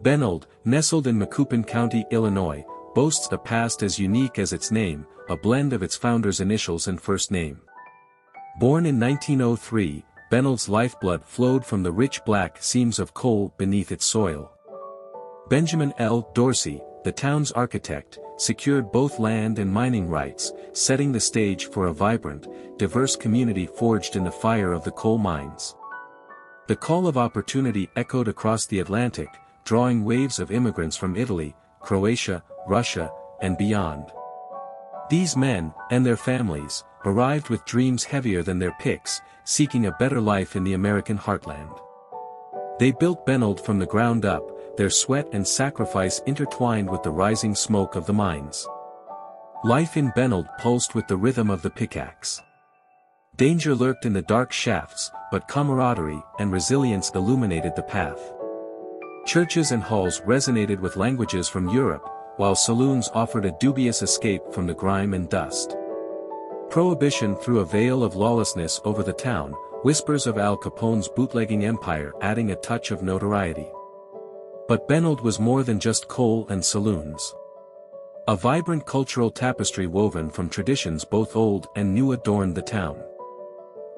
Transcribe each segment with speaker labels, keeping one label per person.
Speaker 1: Benld, nestled in Macoupin County, Illinois, boasts a past as unique as its name, a blend of its founder's initials and first name. Born in 1903, Benld's lifeblood flowed from the rich black seams of coal beneath its soil. Benjamin L. Dorsey, the town's architect, secured both land and mining rights, setting the stage for a vibrant, diverse community forged in the fire of the coal mines. The call of opportunity echoed across the Atlantic, drawing waves of immigrants from Italy, Croatia, Russia, and beyond. These men, and their families, arrived with dreams heavier than their picks, seeking a better life in the American heartland. They built Benld from the ground up, their sweat and sacrifice intertwined with the rising smoke of the mines. Life in Benld pulsed with the rhythm of the pickaxe. Danger lurked in the dark shafts, but camaraderie and resilience illuminated the path. Churches and halls resonated with languages from Europe, while saloons offered a dubious escape from the grime and dust. Prohibition threw a veil of lawlessness over the town, whispers of Al Capone's bootlegging empire adding a touch of notoriety. But Benld was more than just coal and saloons. A vibrant cultural tapestry woven from traditions both old and new adorned the town.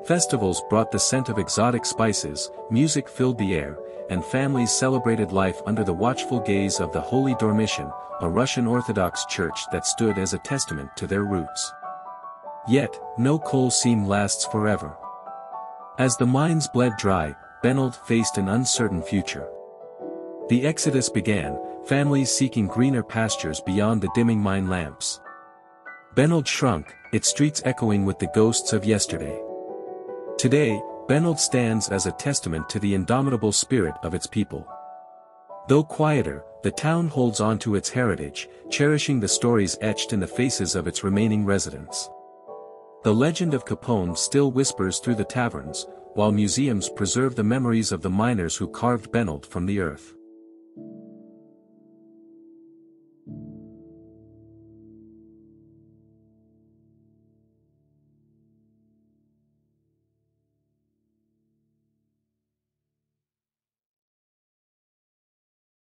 Speaker 1: Festivals brought the scent of exotic spices, music filled the air, and families celebrated life under the watchful gaze of the Holy Dormition, a Russian Orthodox church that stood as a testament to their roots. Yet, no coal seam lasts forever. As the mines bled dry, Benld faced an uncertain future. The exodus began, families seeking greener pastures beyond the dimming mine lamps. Benld shrunk, its streets echoing with the ghosts of yesterday. Today, Benld stands as a testament to the indomitable spirit of its people. Though quieter, the town holds on to its heritage, cherishing the stories etched in the faces of its remaining residents. The legend of Capone still whispers through the taverns, while museums preserve the memories of the miners who carved Benld from the earth.